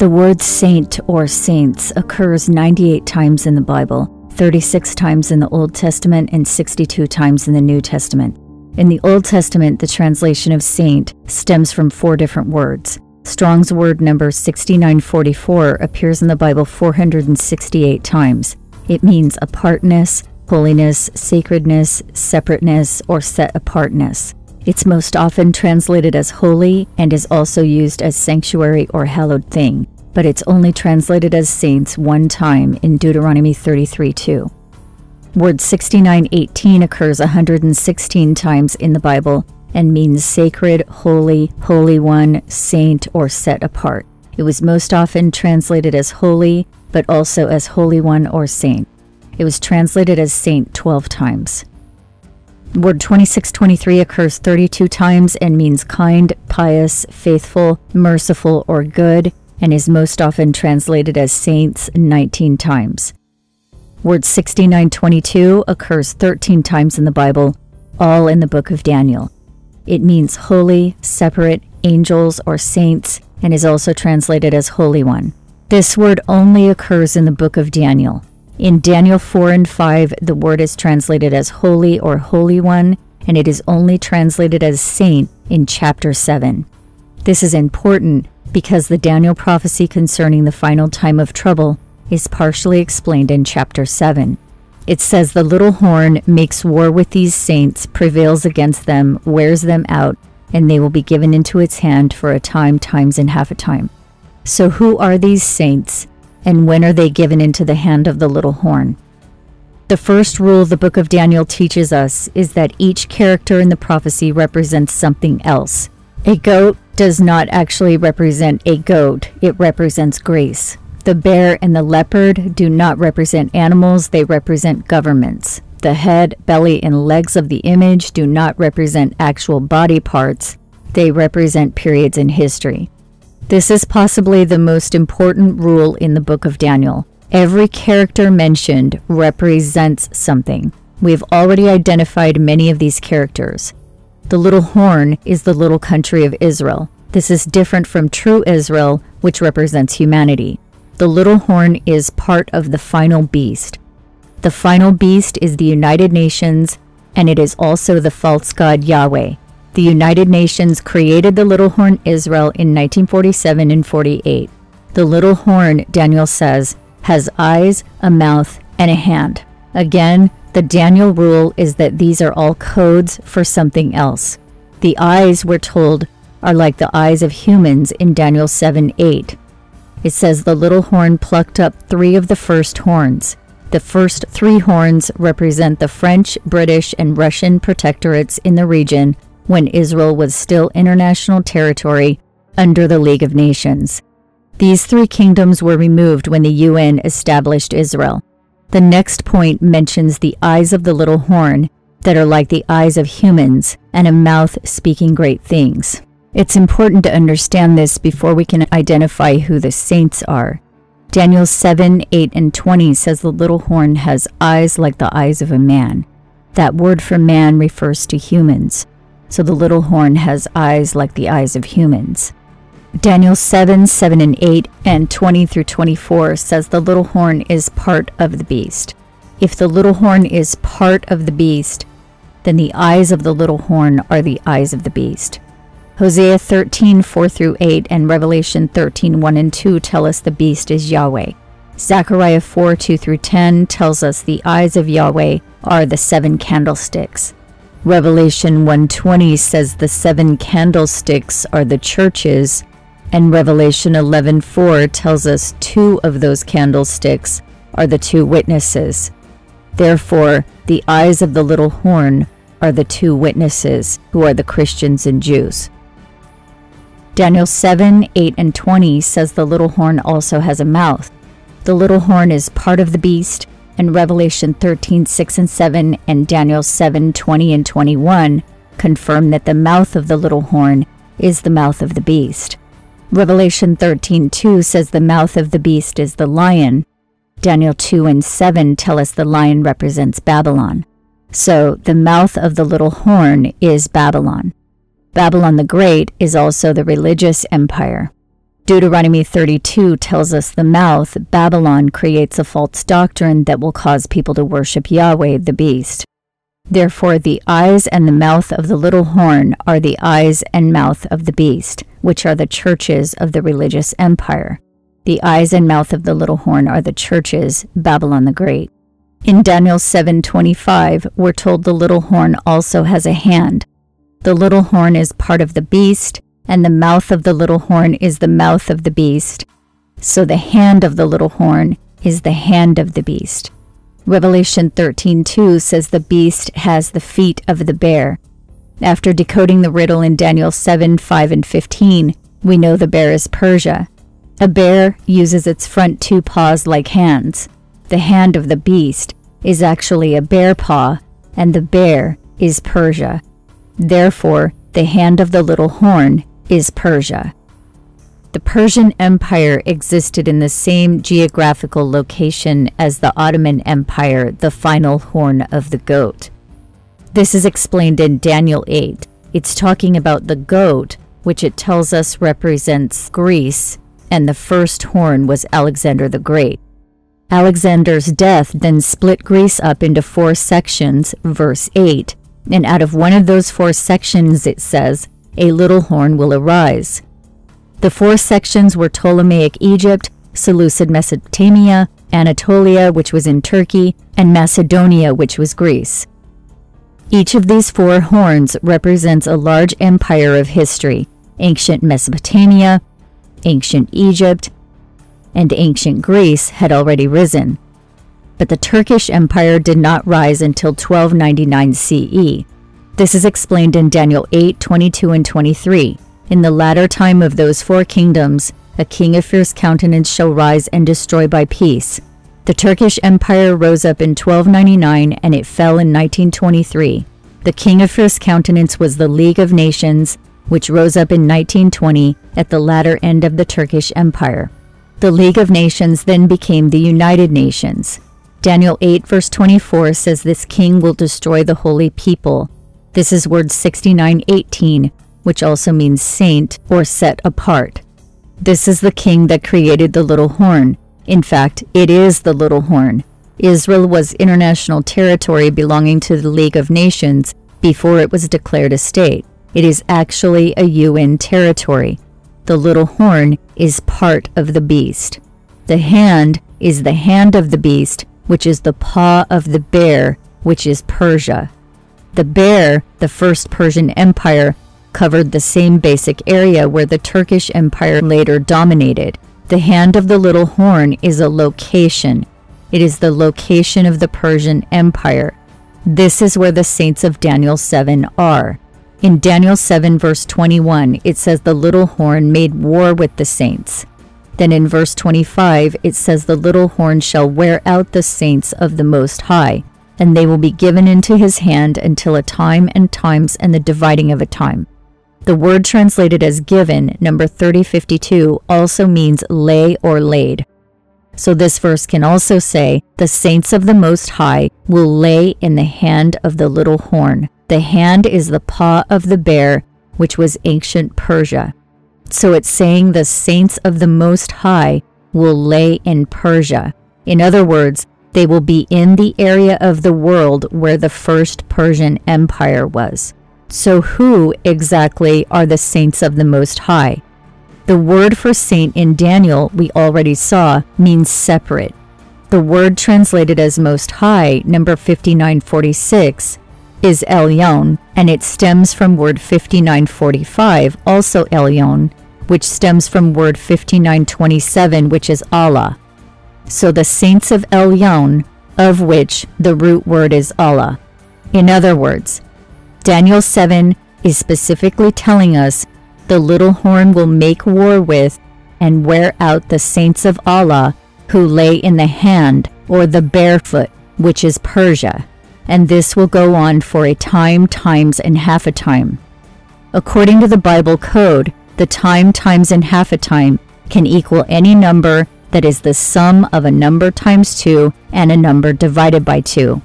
The word saint or saints occurs 98 times in the Bible, 36 times in the Old Testament, and 62 times in the New Testament. In the Old Testament, the translation of saint stems from four different words. Strong's word number 6944 appears in the Bible 468 times. It means apartness, holiness, sacredness, separateness, or set apartness. It's most often translated as holy and is also used as sanctuary or hallowed thing, but it's only translated as saints one time in Deuteronomy 33 2. Word 6918 occurs 116 times in the Bible and means sacred, holy, holy one, saint, or set apart. It was most often translated as holy, but also as holy one or saint. It was translated as saint 12 times. Word 2623 occurs 32 times and means kind, pious, faithful, merciful, or good, and is most often translated as saints 19 times. Word 6922 occurs 13 times in the Bible, all in the book of Daniel. It means holy, separate, angels, or saints, and is also translated as Holy One. This word only occurs in the book of Daniel. In Daniel 4 and 5, the word is translated as holy or holy one, and it is only translated as saint in chapter 7. This is important because the Daniel prophecy concerning the final time of trouble is partially explained in chapter 7. It says the little horn makes war with these saints, prevails against them, wears them out, and they will be given into its hand for a time, times, and half a time. So, who are these saints? and when are they given into the hand of the little horn? The first rule the book of Daniel teaches us is that each character in the prophecy represents something else. A goat does not actually represent a goat, it represents Greece. The bear and the leopard do not represent animals, they represent governments. The head, belly, and legs of the image do not represent actual body parts, they represent periods in history. This is possibly the most important rule in the book of Daniel. Every character mentioned represents something. We've already identified many of these characters. The little horn is the little country of Israel. This is different from true Israel, which represents humanity. The little horn is part of the final beast. The final beast is the United Nations, and it is also the false god Yahweh. The United Nations created the Little Horn Israel in 1947 and 48. The little horn, Daniel says, has eyes, a mouth, and a hand. Again, the Daniel rule is that these are all codes for something else. The eyes, we're told, are like the eyes of humans in Daniel 7 8. It says the little horn plucked up three of the first horns. The first three horns represent the French, British, and Russian protectorates in the region when Israel was still international territory under the League of Nations. These three kingdoms were removed when the UN established Israel. The next point mentions the eyes of the little horn that are like the eyes of humans and a mouth speaking great things. It's important to understand this before we can identify who the saints are. Daniel 7, 8, and 20 says the little horn has eyes like the eyes of a man. That word for man refers to humans so the little horn has eyes like the eyes of humans. Daniel 7, 7 and 8, and 20 through 24 says the little horn is part of the beast. If the little horn is part of the beast, then the eyes of the little horn are the eyes of the beast. Hosea 13, 4 through 8, and Revelation 13, 1 and 2 tell us the beast is Yahweh. Zechariah 4, 2 through 10 tells us the eyes of Yahweh are the seven candlesticks. Revelation 120 says the seven candlesticks are the churches, and Revelation 11:4 tells us two of those candlesticks are the two witnesses. Therefore, the eyes of the little horn are the two witnesses who are the Christians and Jews. Daniel 7, 8, and 20 says the little horn also has a mouth. The little horn is part of the beast and Revelation 13, 6 and 7 and Daniel 7, 20 and 21 confirm that the mouth of the little horn is the mouth of the beast. Revelation 13, 2 says the mouth of the beast is the lion. Daniel 2 and 7 tell us the lion represents Babylon. So the mouth of the little horn is Babylon. Babylon the Great is also the religious empire. Deuteronomy 32 tells us the mouth, Babylon, creates a false doctrine that will cause people to worship Yahweh, the beast. Therefore, the eyes and the mouth of the little horn are the eyes and mouth of the beast, which are the churches of the religious empire. The eyes and mouth of the little horn are the churches, Babylon the Great. In Daniel 7:25, we're told the little horn also has a hand. The little horn is part of the beast, and the mouth of the little horn is the mouth of the beast. So the hand of the little horn is the hand of the beast. Revelation 13:2 says the beast has the feet of the bear. After decoding the riddle in Daniel 7, 5, and 15, we know the bear is Persia. A bear uses its front two paws like hands. The hand of the beast is actually a bear paw, and the bear is Persia. Therefore, the hand of the little horn is Persia. The Persian Empire existed in the same geographical location as the Ottoman Empire, the final horn of the goat. This is explained in Daniel 8. It's talking about the goat, which it tells us represents Greece, and the first horn was Alexander the Great. Alexander's death then split Greece up into four sections, verse 8, and out of one of those four sections it says, a little horn will arise. The four sections were Ptolemaic Egypt, Seleucid Mesopotamia, Anatolia, which was in Turkey, and Macedonia, which was Greece. Each of these four horns represents a large empire of history ancient Mesopotamia, ancient Egypt, and ancient Greece had already risen. But the Turkish Empire did not rise until 1299 CE. This is explained in Daniel 8 22 and 23. In the latter time of those four kingdoms, a king of fierce countenance shall rise and destroy by peace. The Turkish Empire rose up in 1299 and it fell in 1923. The king of fierce countenance was the League of Nations, which rose up in 1920 at the latter end of the Turkish Empire. The League of Nations then became the United Nations. Daniel 8, verse 24 says this king will destroy the holy people. This is word 6918, which also means saint or set apart. This is the king that created the little horn. In fact, it is the little horn. Israel was international territory belonging to the League of Nations before it was declared a state. It is actually a UN territory. The little horn is part of the beast. The hand is the hand of the beast, which is the paw of the bear, which is Persia. The bear, the first Persian empire, covered the same basic area where the Turkish Empire later dominated. The hand of the little horn is a location. It is the location of the Persian Empire. This is where the saints of Daniel 7 are. In Daniel 7, verse 21, it says the little horn made war with the saints. Then in verse 25, it says the little horn shall wear out the saints of the Most High, and they will be given into his hand until a time and times and the dividing of a time. The word translated as given, number 3052, also means lay or laid. So this verse can also say, the saints of the Most High will lay in the hand of the little horn. The hand is the paw of the bear, which was ancient Persia. So it's saying the saints of the Most High will lay in Persia. In other words, they will be in the area of the world where the first Persian Empire was. So, who exactly are the saints of the Most High? The word for saint in Daniel, we already saw, means separate. The word translated as Most High, number 5946, is Elyon, and it stems from word 5945, also Elyon, which stems from word 5927, which is Allah. So the saints of Elyon, of which the root word is Allah. In other words, Daniel 7 is specifically telling us the little horn will make war with and wear out the saints of Allah who lay in the hand or the barefoot, which is Persia and this will go on for a time, times, and half a time. According to the Bible code, the time, times, and half a time can equal any number that is the sum of a number times 2 and a number divided by 2.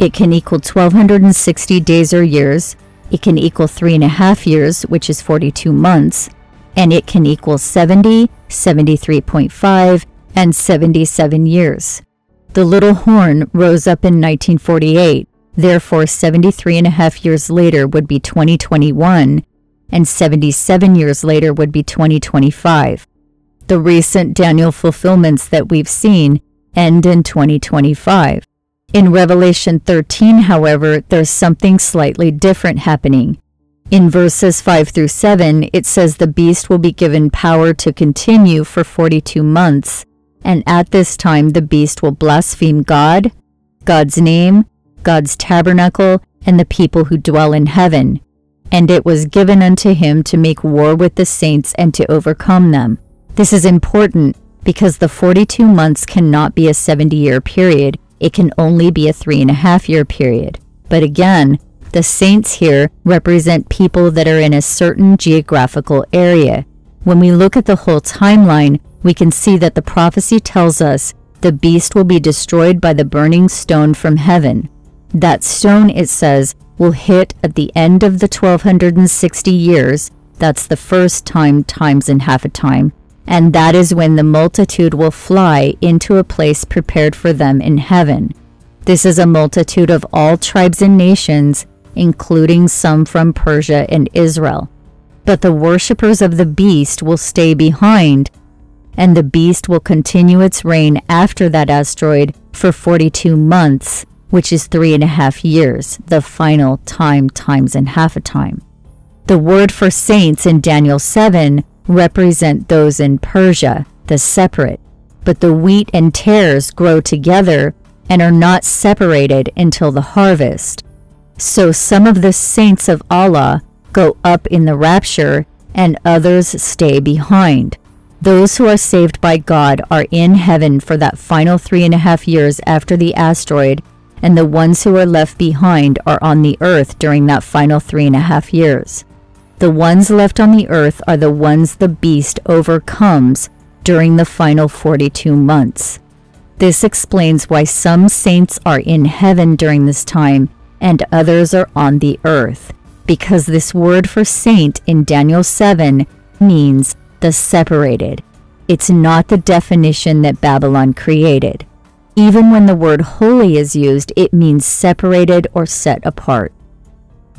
It can equal 1260 days or years. It can equal three and a half years, which is 42 months. and it can equal 70, 73.5, and 77 years. The little horn rose up in 1948, therefore 73 and a half years later would be 2021, and 77 years later would be 2025. The recent Daniel fulfillments that we've seen end in 2025. In Revelation 13, however, there's something slightly different happening. In verses 5 through 7, it says the beast will be given power to continue for 42 months, and at this time the beast will blaspheme God, God's name, God's tabernacle, and the people who dwell in heaven. And it was given unto him to make war with the saints and to overcome them. This is important because the 42 months cannot be a 70 year period, it can only be a three and a half year period. But again, the saints here represent people that are in a certain geographical area. When we look at the whole timeline, we can see that the prophecy tells us the beast will be destroyed by the burning stone from heaven. That stone, it says, will hit at the end of the 1260 years. That's the first time times in half a time and that is when the multitude will fly into a place prepared for them in heaven. This is a multitude of all tribes and nations, including some from Persia and Israel. But the worshippers of the beast will stay behind, and the beast will continue its reign after that asteroid for 42 months, which is three and a half years, the final time times and half a time. The word for saints in Daniel 7 represent those in Persia, the separate, but the wheat and tares grow together and are not separated until the harvest. So some of the saints of Allah go up in the rapture and others stay behind. Those who are saved by God are in heaven for that final three and a half years after the asteroid, and the ones who are left behind are on the earth during that final three and a half years. The ones left on the earth are the ones the beast overcomes during the final 42 months. This explains why some saints are in heaven during this time and others are on the earth, because this word for saint in Daniel 7 means the separated. It's not the definition that Babylon created. Even when the word holy is used, it means separated or set apart.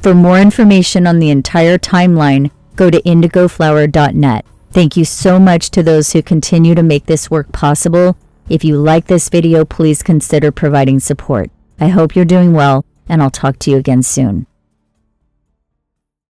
For more information on the entire timeline, go to indigoflower.net. Thank you so much to those who continue to make this work possible. If you like this video, please consider providing support. I hope you're doing well, and I'll talk to you again soon.